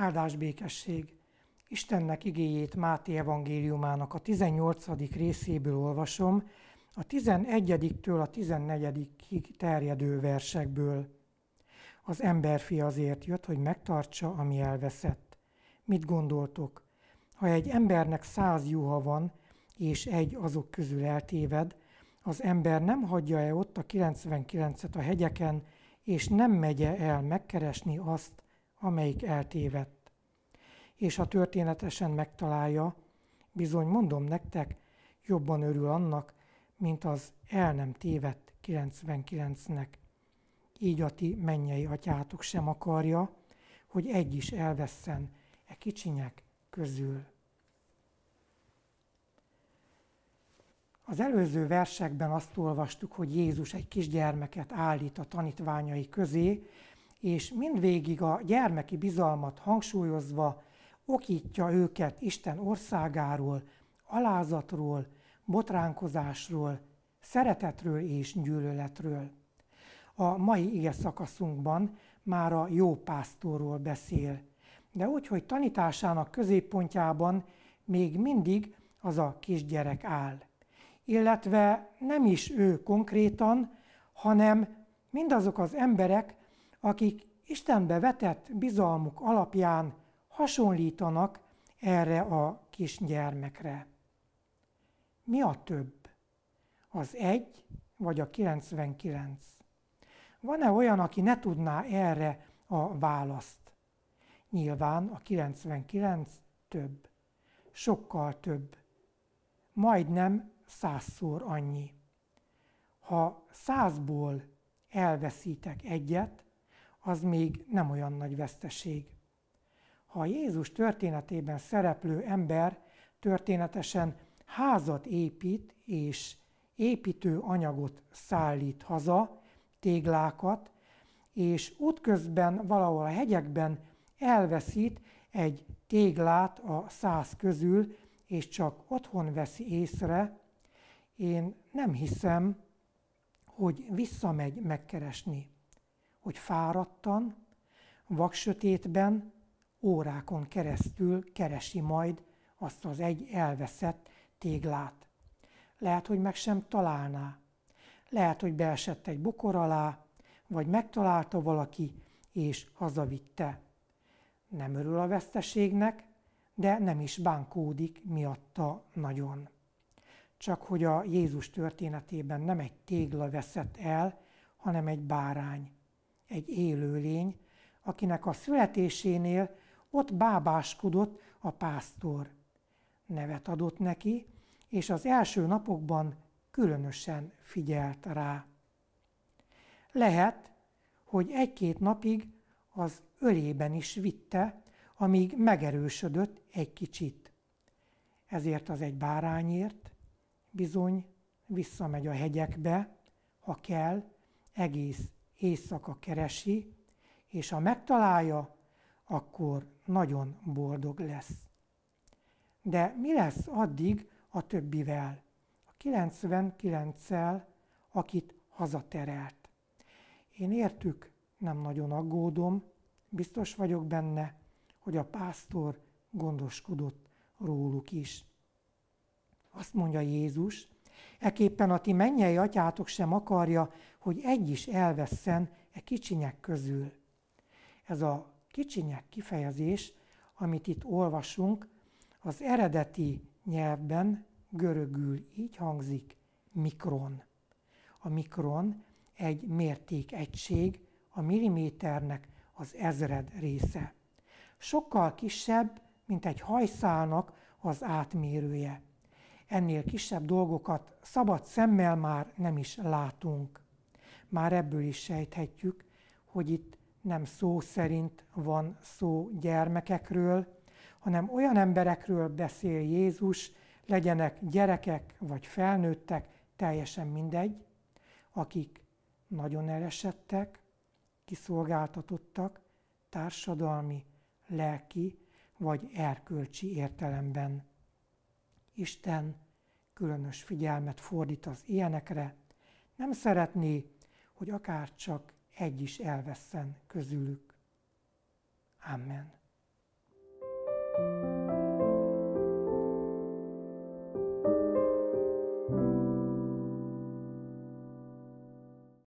Áldás békesség! Istennek igéjét Máté evangéliumának a 18. részéből olvasom, a 11-től a 14 terjedő versekből. Az emberfi azért jött, hogy megtartsa, ami elveszett. Mit gondoltok? Ha egy embernek száz juha van, és egy azok közül eltéved, az ember nem hagyja-e ott a 99-et a hegyeken, és nem megye el megkeresni azt, amelyik eltévedt. És ha történetesen megtalálja, bizony mondom nektek, jobban örül annak, mint az el nem tévedt 99-nek. Így a ti mennyei atyátok sem akarja, hogy egy is elvesszen e kicsinyek közül. Az előző versekben azt olvastuk, hogy Jézus egy kisgyermeket állít a tanítványai közé, és mindvégig a gyermeki bizalmat hangsúlyozva okítja őket Isten országáról, alázatról, botránkozásról, szeretetről és gyűlöletről. A mai ige szakaszunkban már a jó pásztorról beszél, de úgy, hogy tanításának középpontjában még mindig az a kisgyerek áll. Illetve nem is ő konkrétan, hanem mindazok az emberek, akik Istenbe vetett bizalmuk alapján hasonlítanak erre a kis gyermekre. Mi a több? Az egy vagy a 99? Van-e olyan, aki ne tudná erre a választ? Nyilván a 99 több, sokkal több, majdnem százszor annyi. Ha százból elveszítek egyet, az még nem olyan nagy veszteség. Ha a Jézus történetében szereplő ember történetesen házat épít és építő anyagot szállít haza, téglákat, és útközben valahol a hegyekben elveszít egy téglát a száz közül, és csak otthon veszi észre, én nem hiszem, hogy visszamegy megkeresni hogy fáradtan, vaksötétben, órákon keresztül keresi majd azt az egy elveszett téglát. Lehet, hogy meg sem találná. Lehet, hogy beesett egy bukor alá, vagy megtalálta valaki, és hazavitte. Nem örül a veszteségnek, de nem is bánkódik miatta nagyon. Csak hogy a Jézus történetében nem egy tégla veszett el, hanem egy bárány egy élőlény, akinek a születésénél ott bábáskodott a pásztor. Nevet adott neki, és az első napokban különösen figyelt rá. Lehet, hogy egy-két napig az ölében is vitte, amíg megerősödött egy kicsit. Ezért az egy bárányért bizony visszamegy a hegyekbe, ha kell, egész éjszaka keresi, és ha megtalálja, akkor nagyon boldog lesz. De mi lesz addig a többivel? A 99-szel, akit hazaterelt. Én értük, nem nagyon aggódom, biztos vagyok benne, hogy a pásztor gondoskodott róluk is. Azt mondja Jézus, Eképpen a ti mennyei atyátok sem akarja, hogy egy is elvesszen e kicsinyek közül. Ez a kicsinyek kifejezés, amit itt olvasunk, az eredeti nyelvben görögül így hangzik mikron. A mikron egy mértékegység, a milliméternek az ezred része. Sokkal kisebb, mint egy hajszálnak az átmérője ennél kisebb dolgokat szabad szemmel már nem is látunk. Már ebből is sejthetjük, hogy itt nem szó szerint van szó gyermekekről, hanem olyan emberekről beszél Jézus, legyenek gyerekek vagy felnőttek, teljesen mindegy, akik nagyon elesettek, kiszolgáltatottak, társadalmi, lelki vagy erkölcsi értelemben. Isten különös figyelmet fordít az ilyenekre, nem szeretné, hogy akár csak egy is elvesszen közülük. Amen.